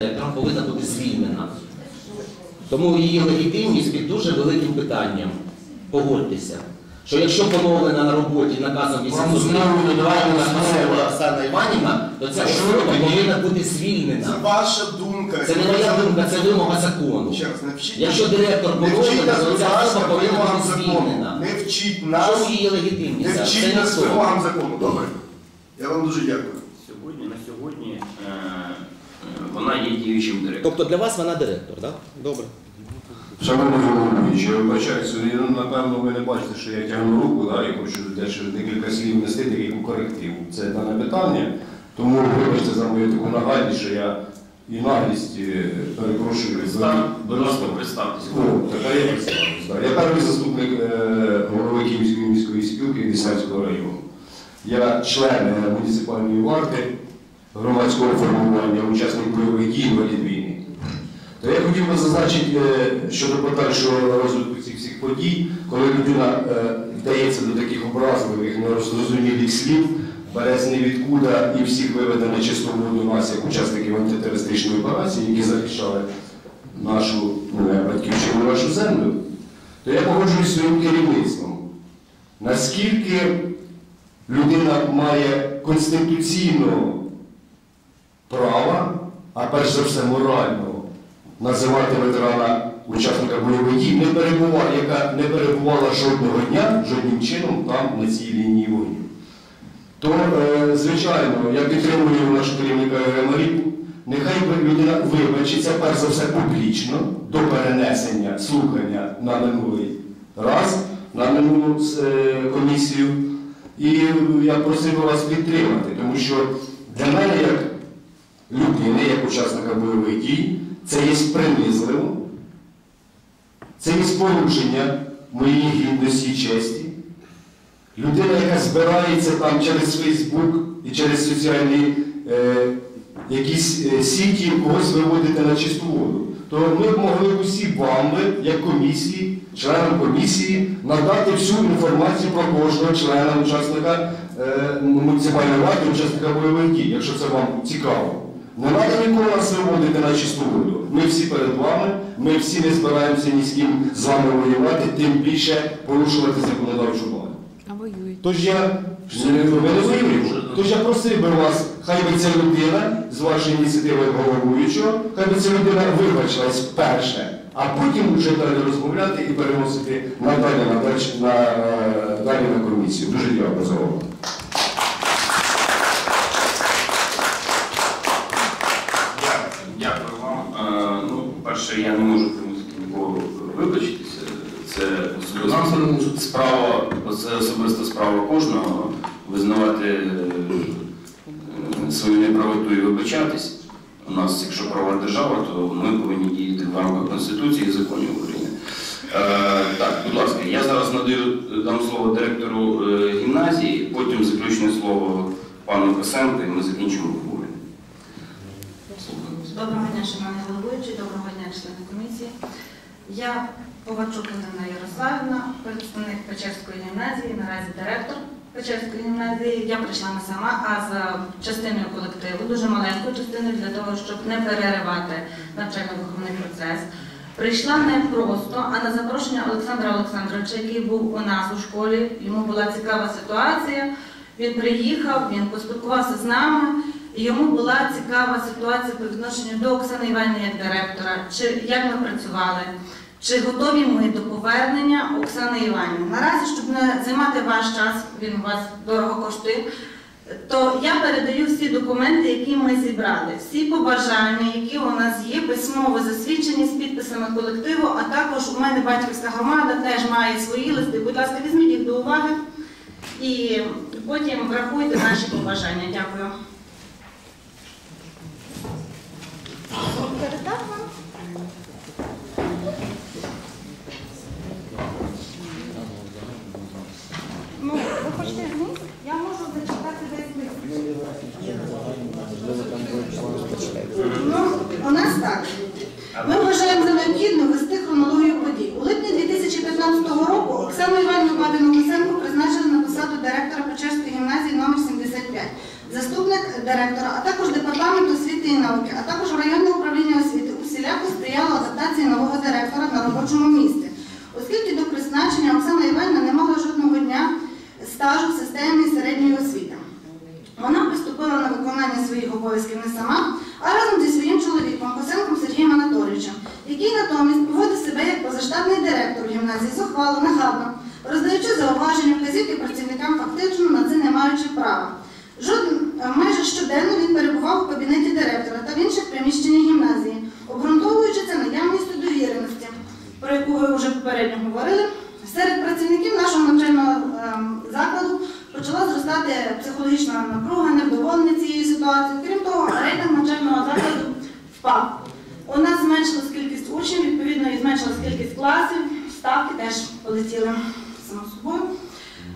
директором повинна бути звільнена. Тому її легітимність під дуже великим питанням. Погодьтеся, що якщо поновлена на роботі наказом Вам 800 знову не давали Оксана Іванівна, то ця особа повинна бути Це звільнена. ваша думка. Це не моя думка, це вимога закону. Ще раз, не вчіть. Якщо директор поновлена, то ця особа повинна бути звільнена. Не вчіть нас, її легітимність? не вчіть нас вимогам закону. Добре? Я вам дуже дякую. Сьогодні, на сьогодні е, е, вона є діючим директором. Тобто для вас вона директор, так? Добре. Шановний головуючий, я вибачаюся, ну, напевно, ви не бачите, що я тягну руку, да, і хочу дещо декілька слів внести таку корективу. Це дане питання. Тому вибачте за мою таку нагальність, що я і наглість е, перепрошую. Представ- Будь ласка, представтеся. Тепер я представлюсь. Я перший заступник е, голови Київської міської спілки Деснянського району. Я член е, муніципальної варти громадського формування, учасник бойових дій інвалід війни. То я хотів би зазначити е, щодо подальшого розвитку цих всіх подій, коли людина е, вдається до таких образливих, нерозумілих слів, бере з невідкуда і всіх виведе на чисту нас, як учасників антитерористичної операції, які захищали нашу е, батьківщину, нашу землю, то я погоджуюсь своїм керівництвом. Наскільки людина має конституційно права, а перш за все морального, називати ветерана учасника бойових дій, не перебувала, яка не перебувала жодного дня, жодним чином там на цій лінії вогню. То, е, звичайно, я підтримую нашого керівника Маріку. Нехай людина вибачиться, перш за все, публічно до перенесення слухання на минулий раз, на минулу е, комісію. І я просив вас підтримати, тому що для мене, як людини, як учасника бойових дій, це є принизливо, це є порушення моєї гідності і честі. Людина, яка збирається там через Фейсбук і через соціальні е, якісь е, сіті когось виводити на чисту воду, то ми б могли усі вам, як комісії, членам комісії, надати всю інформацію про кожного члена учасника е, муніципальної варти, учасника бойових дій, якщо це вам цікаво. Не треба нікого нас виводити на чисту воду. Ми всі перед вами, ми всі не збираємося ні з ким з вами воювати, тим більше порушувати законодавчу базу. А воюють. Тож я ви не воюємо. Тож я просив би вас, хай би ця людина з вашої ініціативи як головуючого, хай би ця людина вибачилась перше, а потім вже далі розмовляти і переносити надалі на, далі- на, е, далі на комісію. Дуже дякую за увагу. Дякую, дякую вам. Е, ну, по-перше, я не можу примусити нікого вибачитися. Це особиста справа, це особиста справа кожного визнавати е, свою неправоту і вибачатись. У нас, якщо права держава, то ми повинні діяти в рамках Конституції і законів України. Е, так, будь ласка, я зараз надаю дам слово директору е, гімназії, потім заключне слово пану Косенко, і ми закінчимо обговорення. Доброго дня, шановні головуючі, доброго дня, члени комісії. Я Повачук Антона Ярославівна, представник Печерської гімназії, наразі директор Печерської гімназії. Я прийшла не сама, а за частиною колективу, дуже маленькою частиною для того, щоб не переривати навчально-виховний процес. Прийшла не просто, а на запрошення Олександра Олександровича, який був у нас у школі. Йому була цікава ситуація. Він приїхав, він поспілкувався з нами. І Йому була цікава ситуація по відношенню до Оксани Іванівни як директора, чи як ми працювали, чи готові ми до повернення Оксани Іванівни. Наразі, щоб не займати ваш час, він у вас дорого коштує, то я передаю всі документи, які ми зібрали, всі побажання, які у нас є, письмово засвідчені з підписами колективу, а також у мене батьківська громада теж має свої листи. Будь ласка, візьміть їх до уваги і потім врахуйте наші побажання. Дякую. Передав вам? Ну, ви хочете? Я можу зачитати весь лист. Ну, у нас так. Ми вважаємо за необхідне вести хронологію подій. У липні 2015 року Оксану Іванівну Бабіну Лисенко призначили на посаду директора Печерської гімназії номер 75, заступник працювала нагадно, роздаючи зауваження вказівки працівникам, фактично на це не маючи права. Жоден, е, майже щоденно він перебував у кабінеті директора та в інших приміщеннях гімназії, обґрунтовуючи це наявністю довіреності, про яку ви вже попередньо говорили. Серед працівників нашого навчального ем, закладу почала зростати психологічна напруга, невдоволення цією ситуацією. Крім того, рейтинг навчального закладу впав. У нас зменшилась кількість учнів, відповідно, і зменшилась кількість класів, ставки теж полетіли само собою.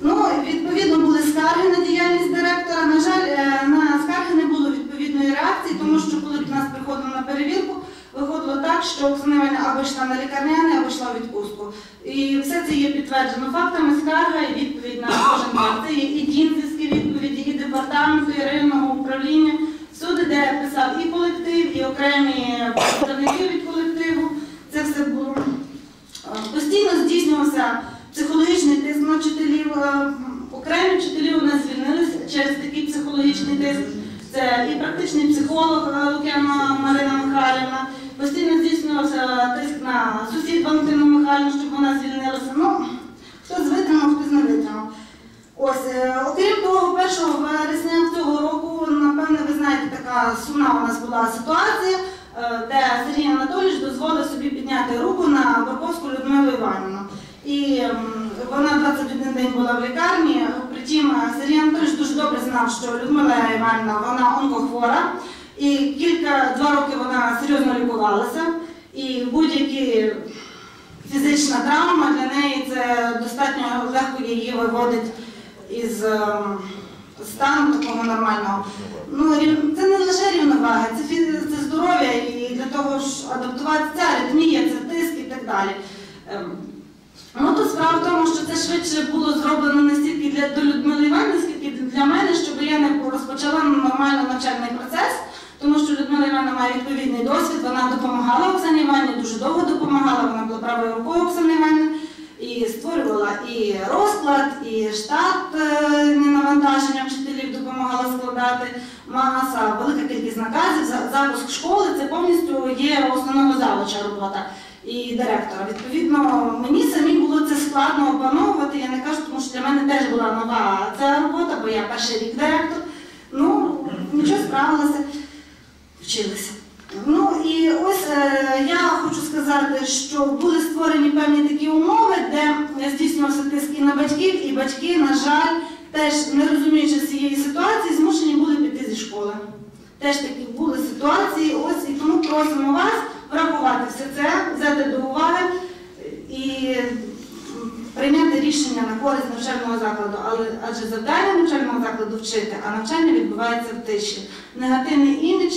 Ну, відповідно, були скарги на діяльність директора. На жаль, е, на скарги не було відповідної реакції, тому що коли до нас приходили на перевірку, виходило так, що Оксана або йшла на лікарняне, або йшла у відпустку. І все це є підтверджено фактами, скарга і відповідь на кожен факт. Це є і дінзівські відповіді, департаменту, і районного управління. Всюди, де писав і колектив, і окремі представники від колективу. Це все було. Е, Постійно здійснювався психологічний тиск на вчителів. Е, Окремі вчителі у нас звільнилися через такий психологічний тиск. Це і практичний психолог е, Лук'яна Марина Михайлівна. Постійно здійснювався тиск на сусід Валентину Михайлівну, щоб вона звільнилася. Ну, хтось витримав, хтось не витримав. Ось, е, окрім того, 1 вересня цього року, напевне, ви знаєте, така сумна у нас була ситуація, е, де Сергій Анатолійович дозволив собі підняти руку на Барковську Людмилу Іванівну. І вона 21 день була в лікарні. Притім Сергій Анатолійович дуже добре знав, що Людмила Іванівна вона онкохвора, і кілька два роки вона серйозно лікувалася. І будь-які фізична травма для неї це достатньо легко її виводить із ем, стану такого нормального. Ну, це не лише рівновага, це, це здоров'я і для того ж адаптувати це аритмія, це тиск і так далі. Ем, Ну тут справа в тому, що це швидше було зроблено не стільки для до Людмили Іванівни, скільки для мене, щоб я не розпочала нормально навчальний процес, тому що Людмила Івановна має відповідний досвід, вона допомагала Оксані Іванівні, дуже довго допомагала, вона була правою рукою Оксани Іванівни і створювала і розклад, і штат е, навантаження вчителів допомагала складати. Маса, велика кількість наказів, запуск школи це повністю є основного завуча робота і директора. Відповідно, мені самі було це складно опановувати. Я не кажу, тому що для мене теж була нова ця робота, бо я перший рік директор. Ну, нічого справилася, вчилася. Ну і ось е, я хочу сказати, що були створені певні такі умови, де здійснювався тиск і на батьків, і батьки, на жаль, теж не розуміючи цієї ситуації, змушені були піти зі школи. Теж такі були ситуації, ось і тому просимо вас врахувати все це, взяти до уваги і прийняти рішення на користь навчального закладу, адже завдання навчального закладу вчити, а навчання відбувається в тиші. Негативний імідж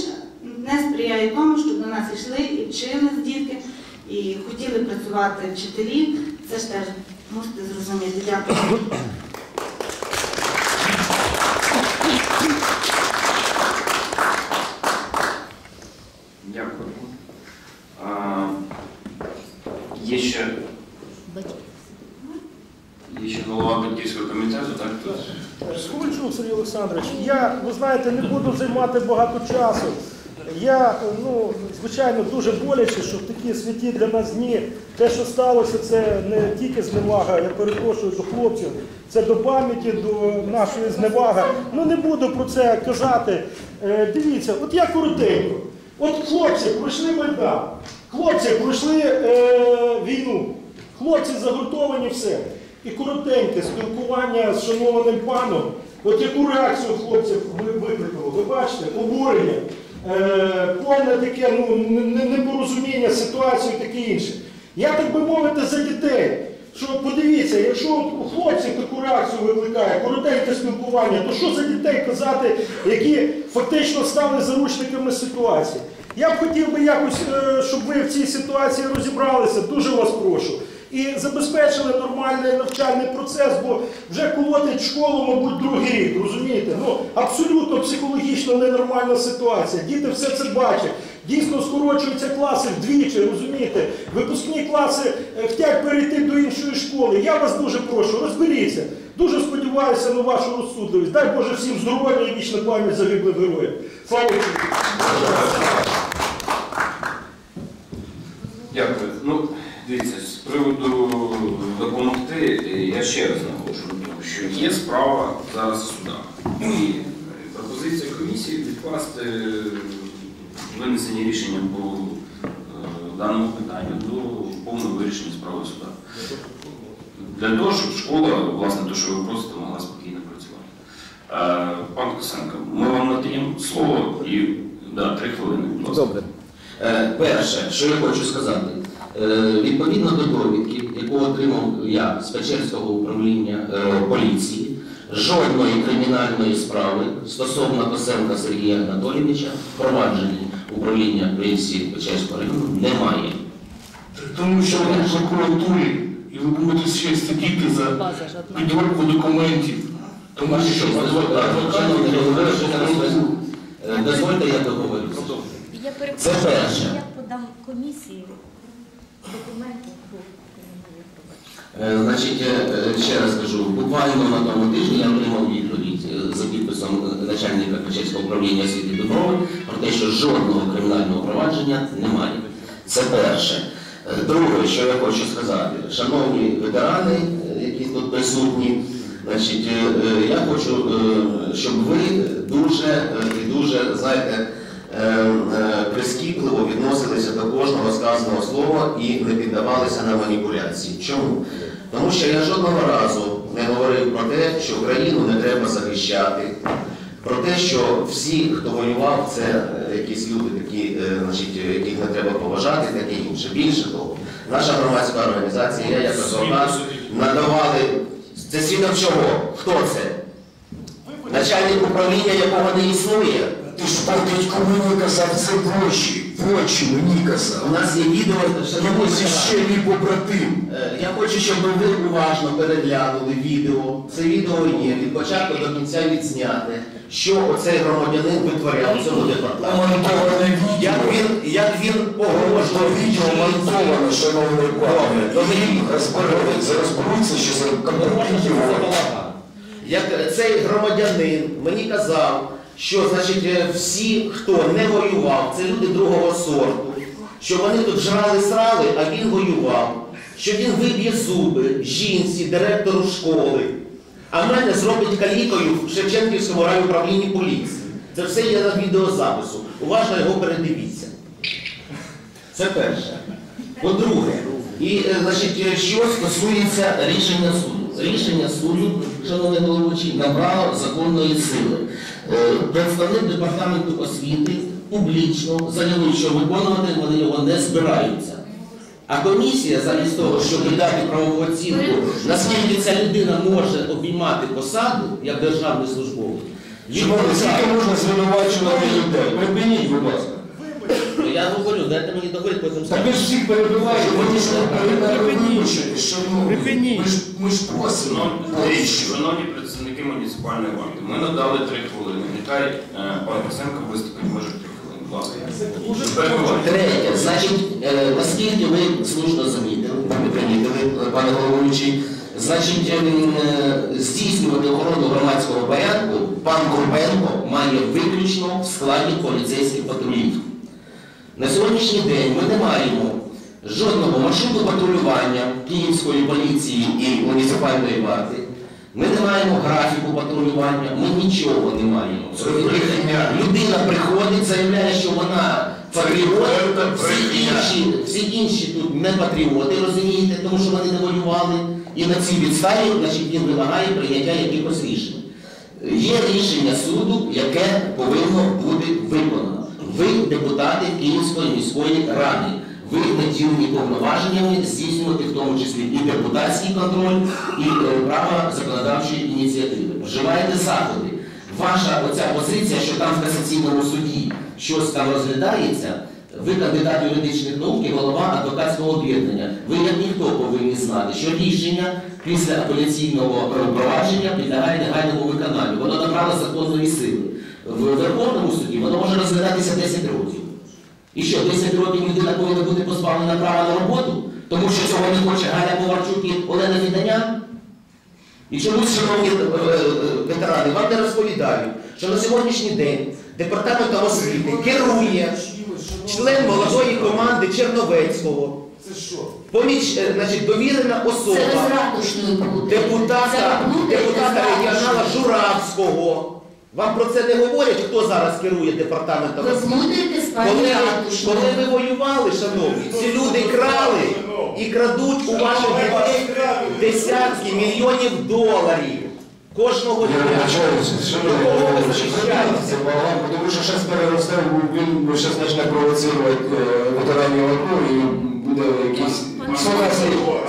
не сприяє тому, щоб до нас йшли і вчили дітки, і хотіли працювати вчителі. Це ж теж мусите зрозуміти. Дякую. Дякую. А, Є ще, є ще голова батьківського комітету, так? Тут? Ковальчук Сергій Олександрович, я, ви знаєте, не буду займати багато часу. Я, ну, звичайно, дуже боляче, що в такі святі для нас дні те, що сталося, це не тільки зневага, я перепрошую до хлопців, це до пам'яті, до нашої зневаги. Ну не буду про це казати. Е, дивіться, от я коротенько. От хлопці пройшли Майдан, хлопці пройшли е, війну, хлопці загуртовані все. І коротеньке спілкування з шанованим паном, от яку реакцію хлопців ви- викликало? Ви бачите, обурення, повне таке ну, непорозуміння ситуації і таке інше. Я так би мовити за дітей. Що подивіться, якщо у хлопців таку реакцію викликає, коротеньке спілкування, то що за дітей казати, які фактично стали заручниками ситуації? Я б хотів би якось, е, щоб ви в цій ситуації розібралися, дуже вас прошу. І забезпечили нормальний навчальний процес, бо вже колотить школу, мабуть, другий рік, розумієте? Ну, абсолютно психологічно ненормальна ситуація. Діти все це бачать. Дійсно скорочуються класи вдвічі, розумієте? Випускні класи е, хочуть перейти до іншої школи. Я вас дуже прошу, розберіться. Дуже сподіваюся на вашу розсудливість. Дай Боже всім здоров'я і вічна пам'ять загиблих героїв. Слава Україні! Дякую. Ну, дивіться, з приводу допомоги. ще раз наголошую що є справа зараз в судах. І пропозиція комісії відкласти винесення рішення по е, даному питанню до повного вирішення справи в судах. Для того, щоб школа, власне, те, що ви просите, могла спокійно працювати. Е, Пан Косенко, ми вам надаємо слово і да, три хвилини. Добре. Е, Перше, що я хочу сказати, Е, відповідно до довідки, яку отримав я з Печерського управління е, поліції, жодної кримінальної справи стосовно Косенка Сергія Анатолійовича в провадженні управління поліції Печерського району немає. Тому що ви в прокуратурі і ви будете ще сидіти за підробку документів. Тому що Дозвольте, я договорюся. Я перепрошую, я подам комісії документи. Е, Значить, е, ще раз кажу, буквально на тому тижні я отримав відповідь е, за підписом начальника Печерського управління освіти Дуброви про те, що жодного кримінального провадження немає. Це перше. Друге, що я хочу сказати, шановні ветерани, які тут присутні, значить, я хочу, щоб ви дуже і дуже, знаєте, прискіпливо відносилися до кожного сказаного слова і не піддавалися на маніпуляції. Чому? Тому що я жодного разу не говорив про те, що Україну не треба захищати, про те, що всі, хто воював, це е, якісь люди, такі, е, значить, яких не треба поважати, таке інше. Більше того, наша громадська організація, я як адвокат, надавали. Це свідок чого? Хто це? Начальник управління, якого не існує. Ти ж батько мені казав, це гроші. В очі мені казав. У нас є відео, шановні Його ветерани. ще мій побратим. Е, Я хочу, щоб ви уважно переглянули відео. Це відео є від початку до кінця відзняте, що оцей громадянин витворяв цьому департаменті. Монтоване Як він, як він погрожував Відео монтоване, шановний пане. Добре. Розберуться, розберуться, що за компроментів. Як цей громадянин мені казав, що значить е, всі, хто не воював, це люди другого сорту, що вони тут жрали срали, а він воював, що він виб'є зуби жінці, директору школи, а мене зробить калікою в Шевченківському райуправлінні поліції. Це все є на відеозапису. Уважно його передивіться. Це перше. По-друге, і е, значить, е, що стосується рішення суду. Рішення суду, шановний головуючий, набрало законної сили. Е, Представник департаменту освіти публічно заявив, що виконувати вони його не збираються. А комісія, замість того, щоб дати правову оцінку, наскільки ця людина може обіймати посаду як державний службовець, Шановні, можна звинувачувати людей? Припиніть, будь ласка. Я говорю, дайте мені договорити, потім Так ви ж всіх перебиваєте, ви ж. Що ну, ми ж ми ж просимо. Шановні, представники муніципальної варти, ми надали три хвилини. Нехай е, пан Косенко виступить може три хвилини. Будь ласка. Третє, значить, е, наскільки ви слушно замітили, примітили, пане головуючий, значить, е, здійснювати охорону громадського порядку пан Горбенко має виключно в складі поліцейських патрулів. На сьогоднішній день ми не маємо жодного маршруту патрулювання Київської поліції і муніципальної варти. Ми не маємо графіку патрулювання, ми нічого не маємо. Людина приходить, заявляє, що вона патріот, всі інші, всі інші тут не патріоти, розумієте, тому що вони не воювали. І на цій підставі значить, він вимагає прийняття якихось рішень. Є рішення суду, яке повинно бути виконано. Ви депутати Київської міської ради. Ви наділені повноваженнями здійснювати в тому числі і депутатський контроль, і е, право законодавчої ініціативи. Вживаєте заходи. Ваша оця позиція, що там в касаційному суді щось там розглядається, ви кандидат юридичних наук і голова адвокатського об'єднання. Ви як ніхто повинні знати, що рішення після апеляційного провадження підлягає негайному виконанню. Воно набрало законної сили. В Верховному суді воно може розглядатися 10 років. І що, 10 років людина повинна бути позбавлена права на роботу, тому що цього не хоче Галя Поварчук і Олена Віданян? І чомусь, шановні е, е, ветерани, вам не розповідають, що на сьогоднішній день департаментом освіти керує член молодої команди Черновецького. Поміч, е, значить, довірена особа депутата, депутата регіонала. Журавського. Вам про це не говорять, хто зараз керує департаментом? Пані Коли, коли ви воювали, шановні, ці люди крали і крадуть у ваших дітей десятки мільйонів доларів кожного дня. тому що зараз переросте, він зараз почне провоцирувати е, ветеранів АТО і буде якийсь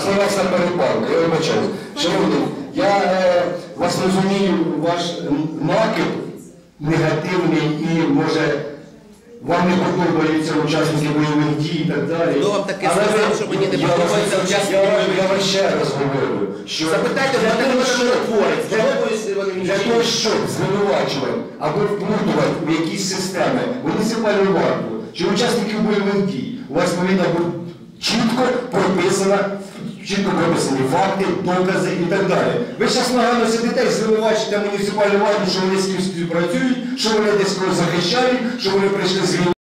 словесна перепалка. Я вибачаюся. Шановні, я е, вас розумію, ваш накид негативний і може вам не подобаються учасники бойових дій і так далі. Хто вам таке Але сказав, ви- що мені не я вас- подобаються учасники я- бойових Я вам ще раз говорю, що Запитайте для мене, того, що щоб- миротворець, для- подобаються вони мені для чи того, щоб звинувачувати або вплутувати в якісь системи муніципальну варту чи учасників бойових дій, у вас повинна бути чітко прописана, чітко виписані факти, докази і так далі. Ви зараз нагано сидите і муніципальну владу, що вони з ким співпрацюють, що вони десь захищають, що вони прийшли з війни.